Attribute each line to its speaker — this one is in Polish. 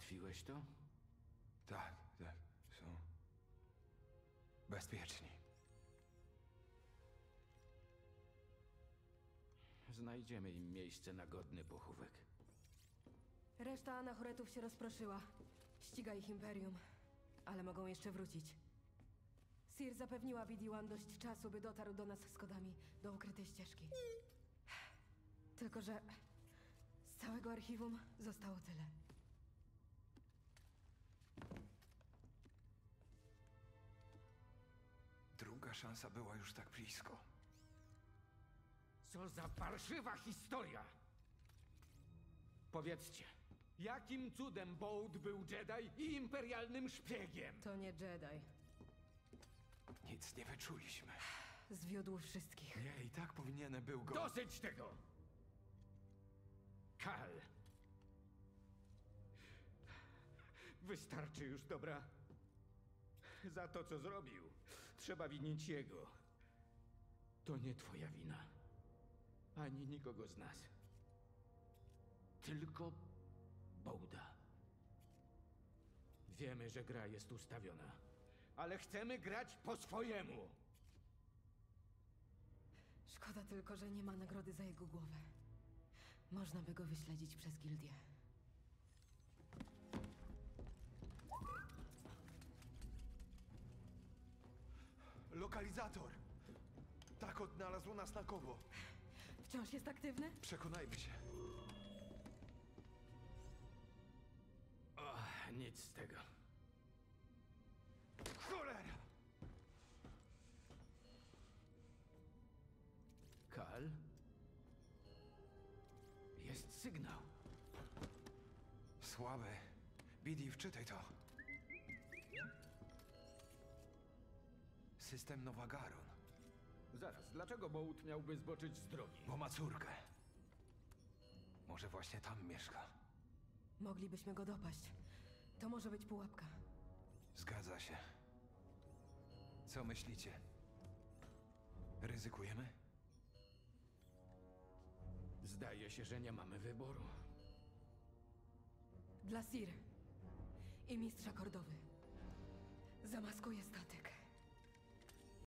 Speaker 1: Załatwiłeś to?
Speaker 2: Tak, tak, są bezpieczni.
Speaker 1: Znajdziemy im miejsce na godny pochówek.
Speaker 3: Reszta anachoretów się rozproszyła. Ściga ich Imperium, ale mogą jeszcze wrócić. Sir zapewniła BD-1 dość czasu, by dotarł do nas z kodami do ukrytej ścieżki. Tylko, że z całego archiwum zostało tyle.
Speaker 2: Druga szansa była już tak blisko.
Speaker 1: Co za parszywa historia! Powiedzcie, jakim cudem Bołd był Jedi i imperialnym szpiegiem?
Speaker 3: To nie Jedi.
Speaker 2: Nic nie wyczuliśmy.
Speaker 3: Zwiódł wszystkich.
Speaker 2: Nie, i tak powinienem był go...
Speaker 1: Dosyć tego! Kal! Wystarczy już, dobra? Za to, co zrobił, trzeba winić jego. To nie twoja wina. Ani nikogo z nas. Tylko Bołda. Wiemy, że gra jest ustawiona, ale chcemy grać po swojemu.
Speaker 3: Szkoda tylko, że nie ma nagrody za jego głowę. Można by go wyśledzić przez gildię.
Speaker 2: Lokalizator! Tak odnalazł nas na kogo.
Speaker 3: Wciąż jest aktywny?
Speaker 2: Przekonajmy się.
Speaker 1: O, nic z tego.
Speaker 2: Cholera!
Speaker 1: Kal? Jest sygnał.
Speaker 2: Słaby. Bidi, wczytaj to. System Nowagaron.
Speaker 1: Zaraz, dlaczego Bołd miałby zboczyć z drogi?
Speaker 2: Bo ma córkę. Może właśnie tam mieszka.
Speaker 3: Moglibyśmy go dopaść. To może być pułapka.
Speaker 2: Zgadza się. Co myślicie? Ryzykujemy?
Speaker 1: Zdaje się, że nie mamy wyboru.
Speaker 3: Dla Sir i mistrza Kordowy. Zamaskuję statek.